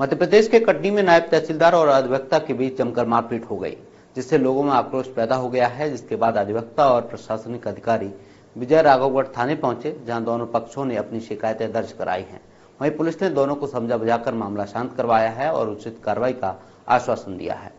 मध्य प्रदेश के कटनी में नायब तहसीलदार और अधिवक्ता के बीच जमकर मारपीट हो गई, जिससे लोगों में आक्रोश पैदा हो गया है, जिसके बाद अधिवक्ता और प्रशासनिक अधिकारी विजय राघवगढ़ थाने पहुँचे, जहाँ दोनों पक्षों ने अपनी शिकायतें दर्ज कराई हैं। वहीं पुलिस ने दोनों को समझा बुझाकर मामला शांत करवाया है और उचित कार्रवाई का आश्वासन दिया है।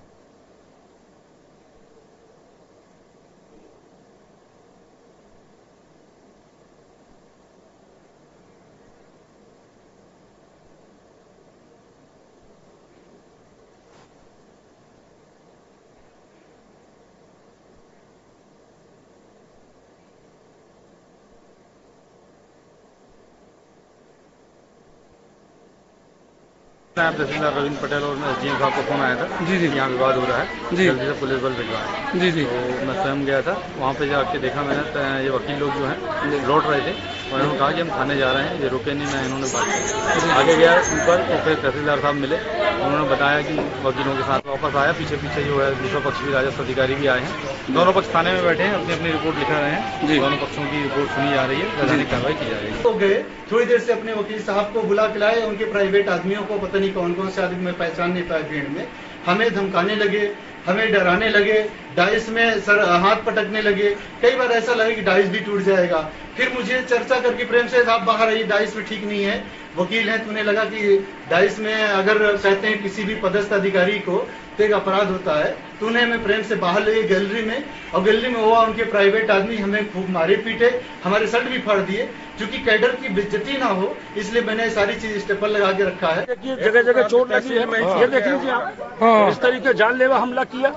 नायब तहसीलदार रविंद्र पटेल और मैं डी साहब को फ़ोन आया था जी, जी। यहाँ विवाद हो रहा है। जी। जल्दी से पुलिस बल भिजवाएँ जी जी। तो मैं स्वयं गया था वहाँ पे जाके देखा मैंने तो ये वकील लोग जो हैं लौट रहे थे और इन्होंने कहा कि हम थाने जा रहे हैं ये रुके नहीं मैं इन्होंने बात आगे गया ऊपर तो फिर तहसीलदार साहब मिले। उन्होंने बताया कि वकीलों के साथ वापस आया पीछे पीछे जो है दूसरा पक्ष भी राजस्व अधिकारी भी आए हैं। दोनों पक्ष थाने में बैठे हैं अपनी अपनी रिपोर्ट लिखा रहे हैं। दोनों पक्षों की रिपोर्ट सुनी जा रही है वैधानिक कार्रवाई की जा रही है। तो गए थोड़ी देर से अपने वकील साहब को बुला के लाए उनके प्राइवेट आदमियों को पता नहीं कौन कौन से आदमी मैं पहचान नहीं पाया भीड़ में। हमें धमकाने लगे हमें डराने लगे डाइस में सर, हाथ पटकने लगे। कई बार ऐसा लगे कि डाइस भी टूट जाएगा। फिर मुझे चर्चा करके प्रेम से आप बाहर आइए डाइस में ठीक नहीं है। वकील है तुमने लगा कि डाइस में अगर कहते हैं किसी भी पदस्थ अधिकारी को तो एक अपराध होता है। तो उन्हें हमें प्रेम से बाहर ले गैलरी में और गैलरी में हुआ उनके प्राइवेट आदमी हमें खूब मारे पीटे हमारे शर्ट भी फाड़ दिए क्योंकि कैडर की बेइज्जती ना हो इसलिए मैंने सारी चीज़ स्टेपल लगा के रखा है। जगह जगह चोट लगी है मैं ये देख लीजिए आप। हाँ। इस तरीके जानलेवा हमला किया।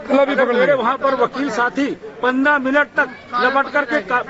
मेरे वहाँ पर वकील साथी पंद्रह मिनट तक लपट करके का-